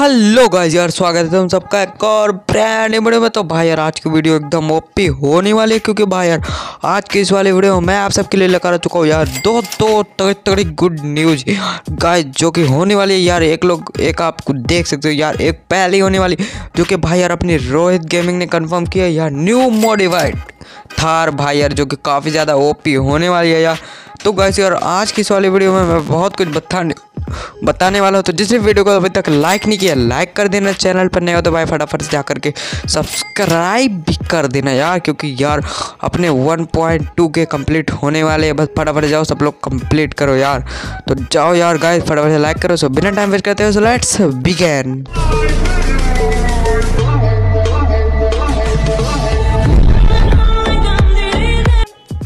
Hello guys यार, स्वागत है तुम सबका एक और ब्रांड न्यू वीडियो में। तो भाई यार, आज की वीडियो एकदम ओपी होने वाली है, क्योंकि भाई यार, आज की इस वाली वीडियो में मैं आप सबके लिए लेकर आ चुका हूँ यार दो दो तगड़ी तगड़ी गुड न्यूज़ गाइस, जो कि होने वाली है यार, एक लोग, एक आप देख सकते हो यार, एक पहले होने वाली, जो कि भाई यार अपनी रोहित गेमिंग ने कन्फर्म किया यार न्यू मॉडिफाइड थार भाई यार, जो कि काफ़ी ज़्यादा ओपी होने वाली है यार। तो गाइस यार, आज की इस वाली वीडियो में मैं बहुत कुछ बताने बताने वाला हूँ। तो जिसने वीडियो को अभी तक लाइक नहीं किया लाइक कर देना चैनल पर नहीं हो तो भाई फटाफट से जा करके सब्सक्राइब भी कर देना यार, क्योंकि यार अपने 1.2 के कंप्लीट होने वाले हैं। बस फटाफट जाओ, सब लोग कंप्लीट करो यार। तो जाओ यार गाइस फटाफट से लाइक करो। सो बिना टाइम वेस्ट करते हो सो लेट्स बिगेन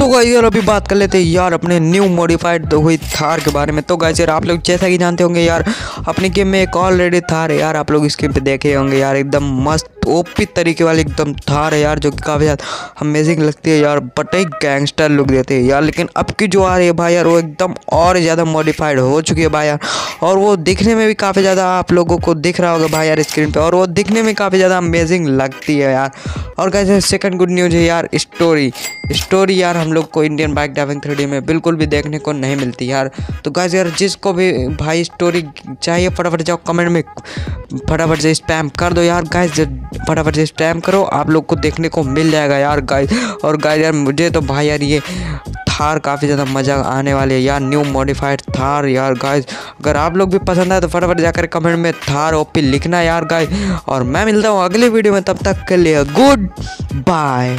तो गाइस यार अभी बात कर लेते हैं, यार अपने न्यू मॉडिफाइड हुई थार के बारे में। तो गाइस यार आप लोग जैसा कि जानते होंगे, यार अपने गेम में एक ऑलरेडी थार है यार, आप लोग गेम पे देखे होंगे यार, एकदम मस्त ओपी तरीके वाली एकदम थार है यार, जो कि काफ़ी ज़्यादा अमेजिंग लगती है यार बट एक गैंगस्टर लुक देते हैं यार, लेकिन अब की जो आ रही है भाई यार, वो एकदम और ज़्यादा मॉडिफाइड हो चुकी है भाई यार, और वो दिखने में भी काफ़ी ज़्यादा आप लोगों को दिख रहा होगा भाई यार स्क्रीन पर और वो दिखने में काफ़ी ज़्यादा अमेजिंग लगती है यार। और कैसे सेकंड गुड न्यूज़ है यार स्टोरी स्टोरी यार हम लोग को इंडियन बाइक ड्राइविंग थ्री में बिल्कुल भी देखने को नहीं मिलती यार। तो गाइस यार जिसको भी भाई स्टोरी चाहिए फटाफट जाओ कमेंट में, फटाफट से स्पैम कर दो यार गाइस फटाफट से स्पैम करो, आप लोग को देखने को मिल जाएगा यार गाइस और गाइस यार, मुझे तो भाई, यार, ये थार काफ़ी ज़्यादा मज़ा आने वाली है यार न्यू मॉडिफाइड थार यार गाइस अगर आप लोग भी पसंद आए तो फटाफट जाकर कमेंट में थार ओपी लिखना यार गाइस और मैं मिलता हूँ अगले वीडियो में, तब तक के लिए गुड बाय